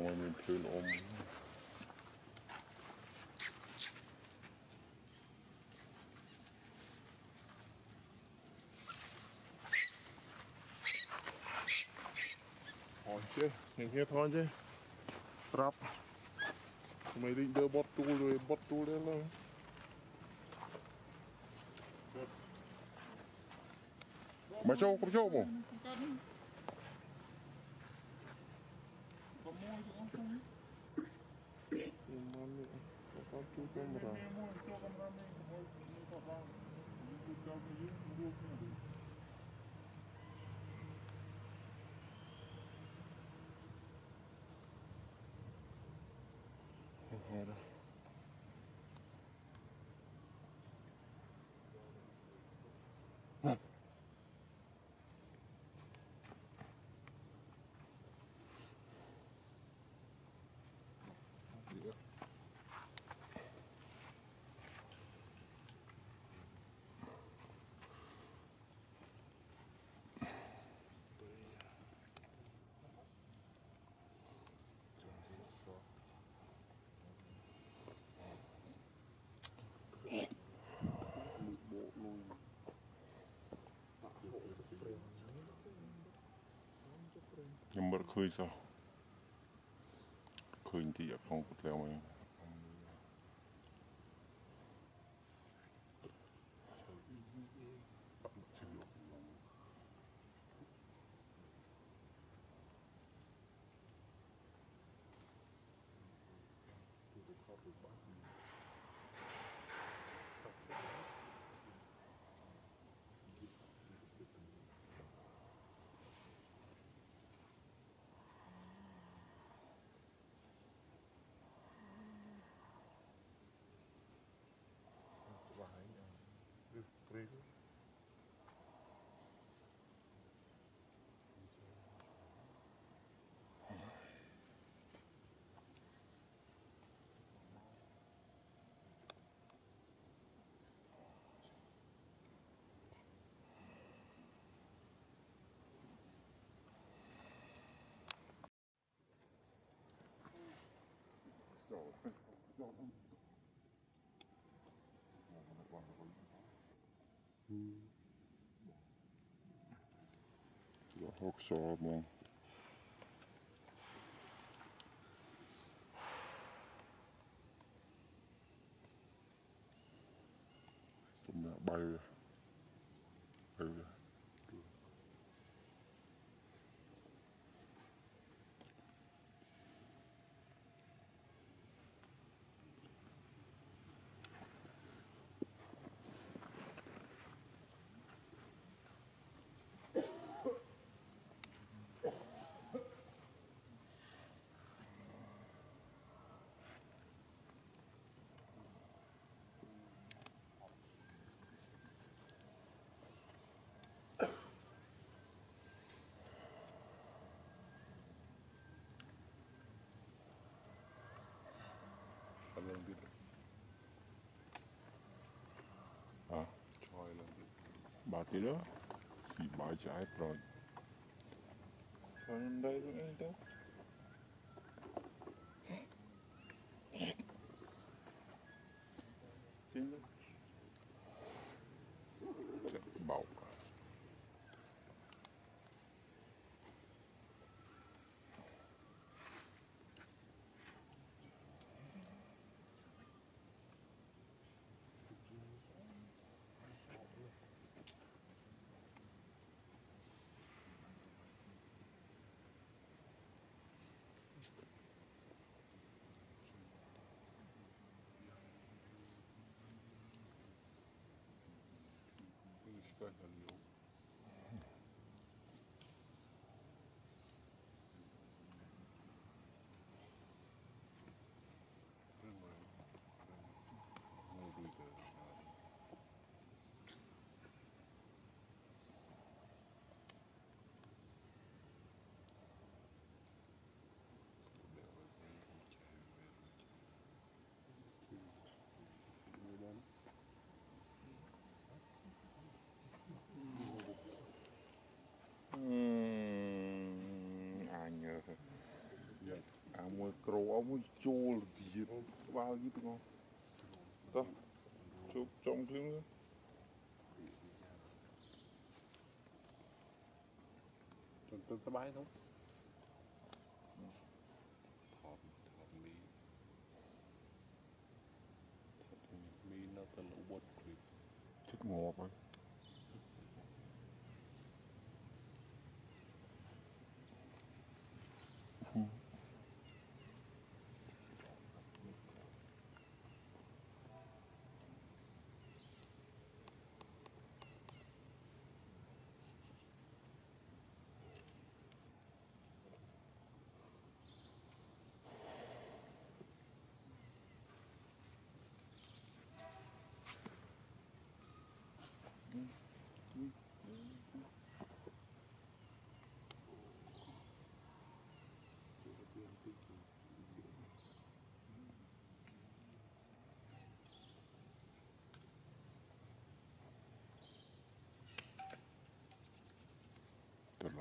ngoài miền den ôm um. chứ, nhìn nghe thôi chứ. Rắp Mày định đưa bót tu rồi, bót tu lên luôn, Mày show, không show mà septiembre. เคยซะเคยที่อยากของกุดแล้วไหม mày. Ja, också men Anh lên biết À Choi lên biết Bà tí đó Thì bà trái rồi. Sao lên đây cũng anh ta Bueno, ក្រូអស់មួយចូលទៀតក្បាលយីទាំងអស់តោះជប់ចំគ្លឹង จนจนสบายเนาะถอดถอดมีถอดมีน่าจะระบดคลิป ជិតងាប់ហើយ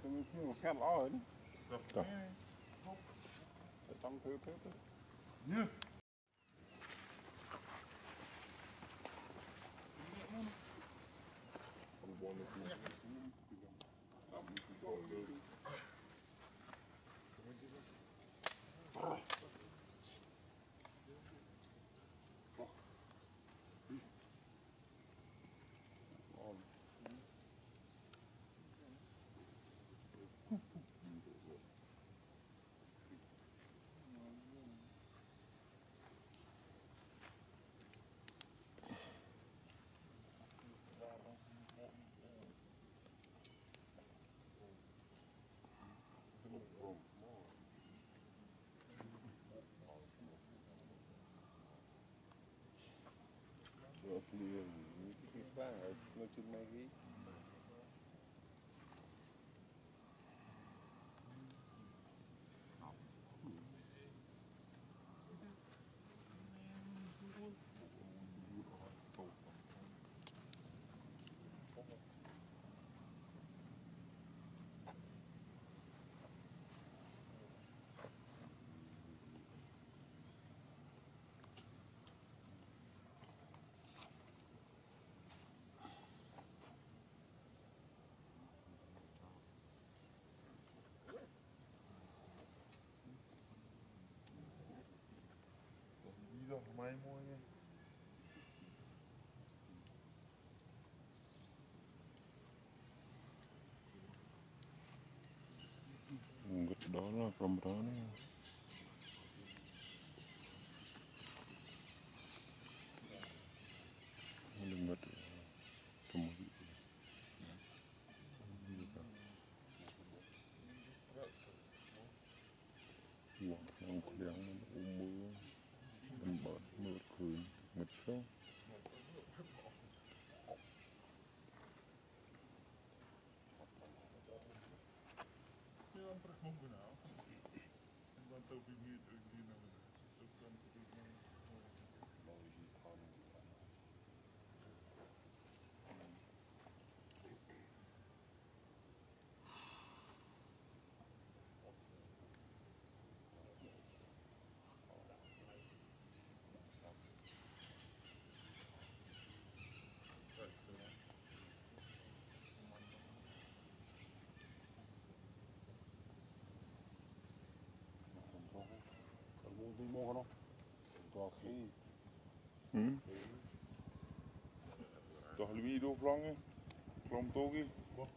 គឺខ្ញុំស្រាប់ល្អហ្នឹងចុះចង់ធ្វើធ្វើទៅនេះ of niet, moet waar, nooit dólares, con brownies. Còn mua đi mua không? Có khi ហឹម 먹어라. 너 개. 응? 너 할미도 플랑에. 플랑 또기. 뭐?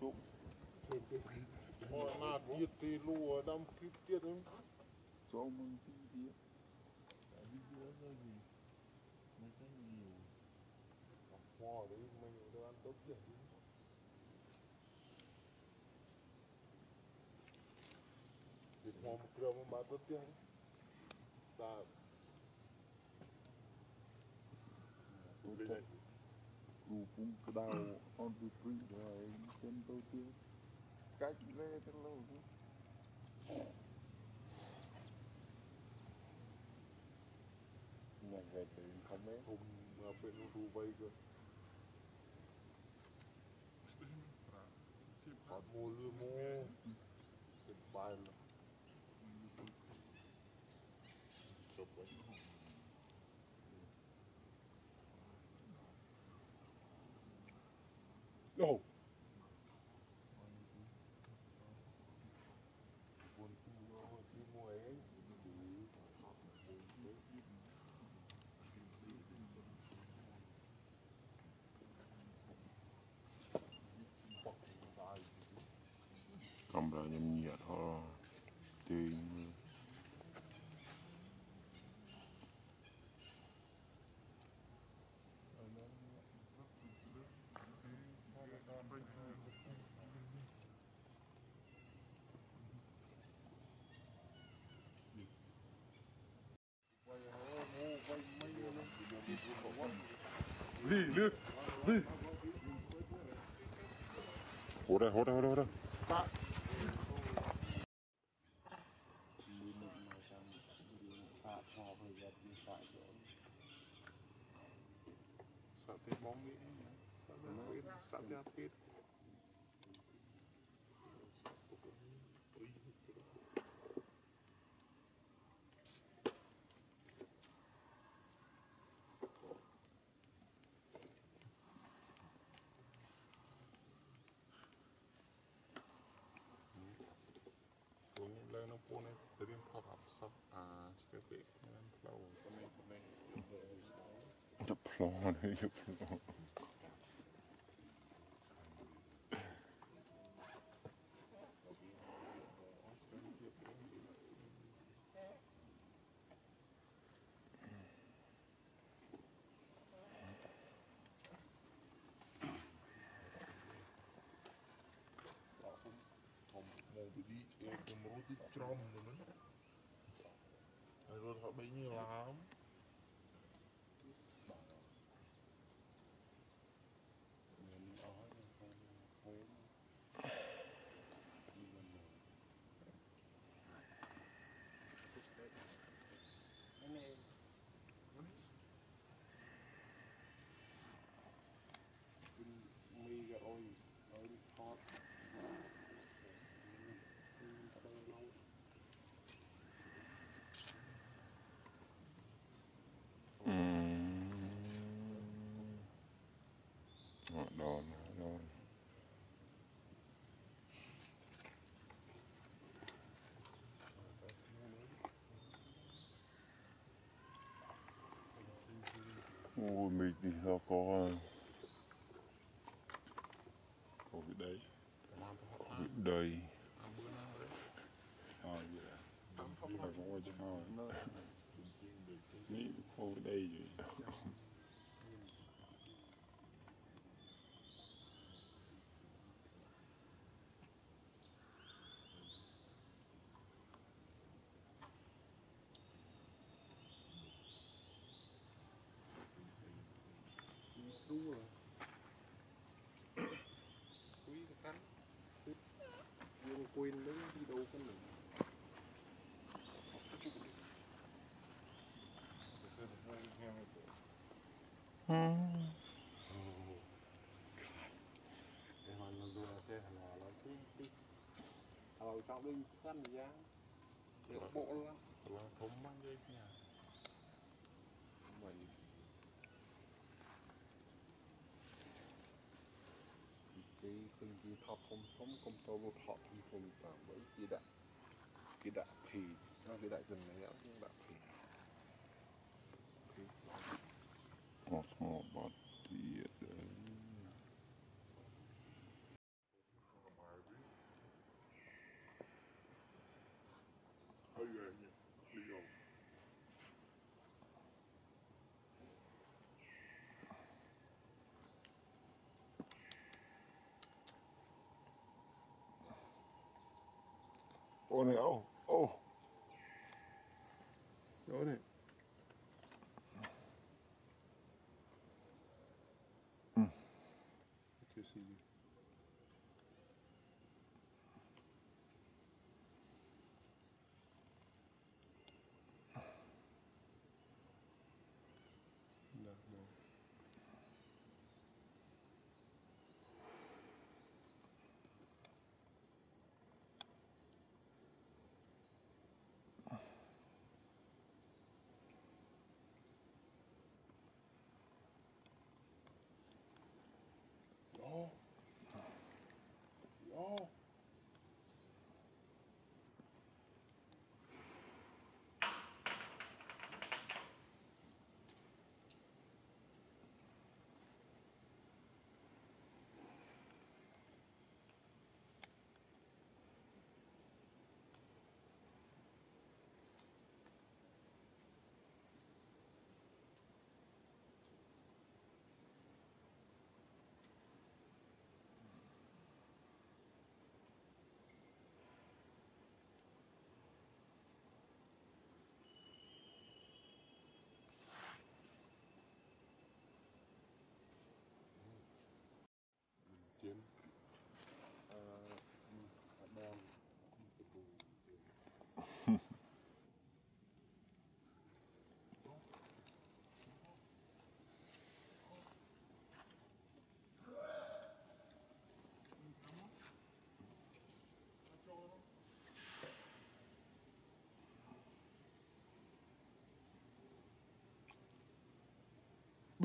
또. 뭐 나, 이때 로어 담 킵티는. 좀은 삐삐. 아니, 그러더니. 무슨 이유? 뭐, 내가 뭐 이거 안 떴지. Vamos gravar uma do tempo ta Cụ cũng đào on the brink rồi chân đầu tiên. Cách lê thật lâu chứ Ngày ngày thì không mấy hôm bên rù vây cơ Bạn mua lưa mua bra nyam nhiệt họ te Đi, đi, đi. Hurra, hurra, hurra, hurra. 불러 왜 이렇게 불러 Ui, mịt thì nó có... Có bị đấy. Có bị đầy. Ờ, à. Nó có cho nó. Có bị đầy. Quên đứng đi đâu cái này heo อืม để họ nó vừa thế là nó đi đi họ trong đi ថប់ធំធំកុំចូលមកថប់ធំធំតាមវិញគេដាក់គេដាក់ភីគេដាក់ចំណែកគេដាក់ភីភីស្មោស្មោ on it. Oh, oh. On it. Mm. Good to see you.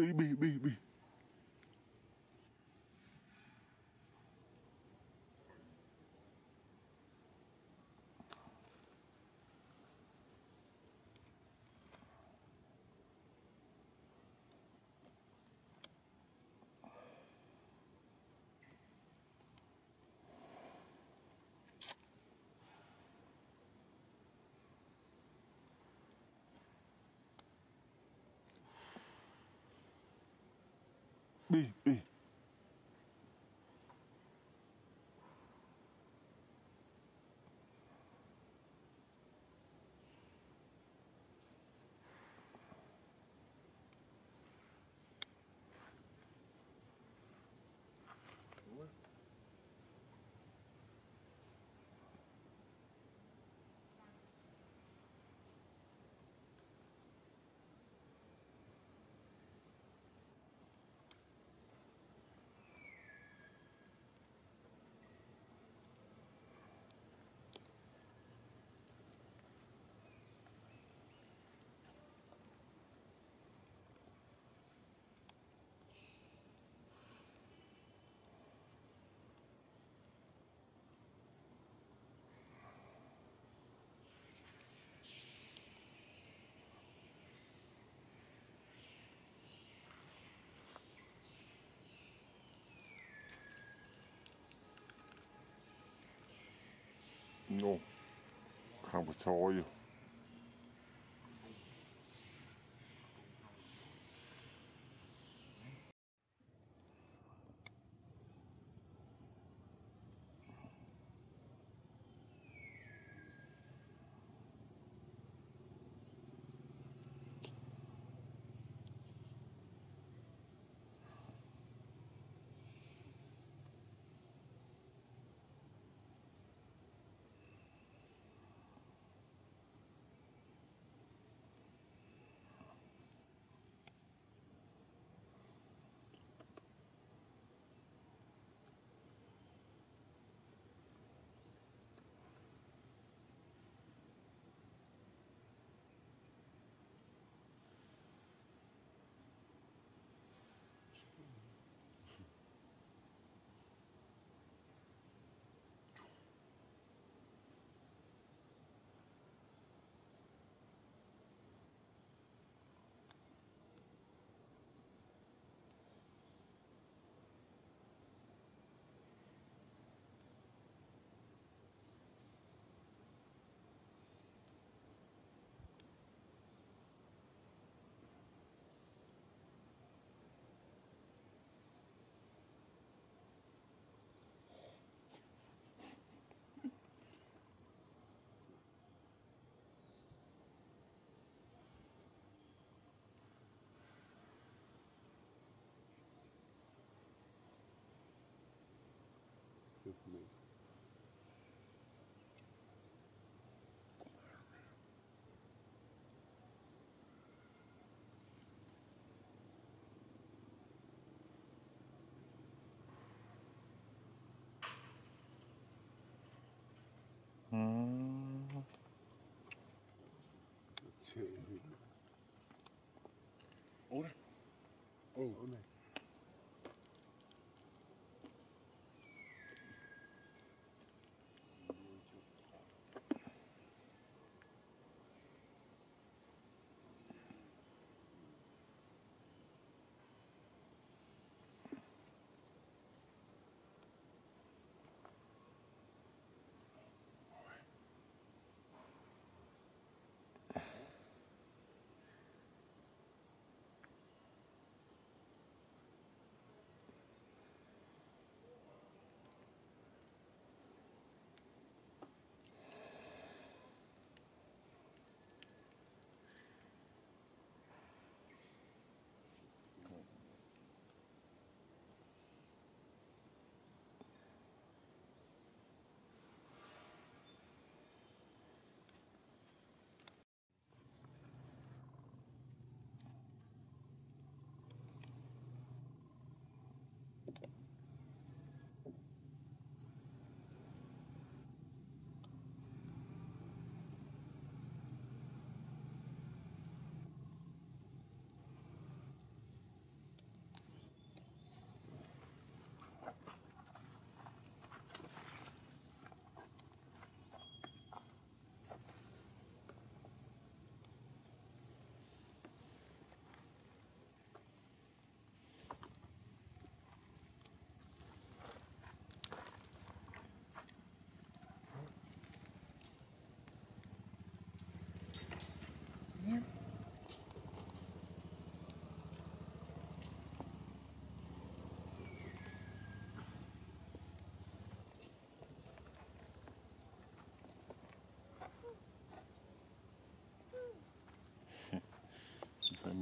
me, me, me, me. B, B. No, can't be cho you. Oh, Amen.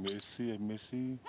Messi, é Messi.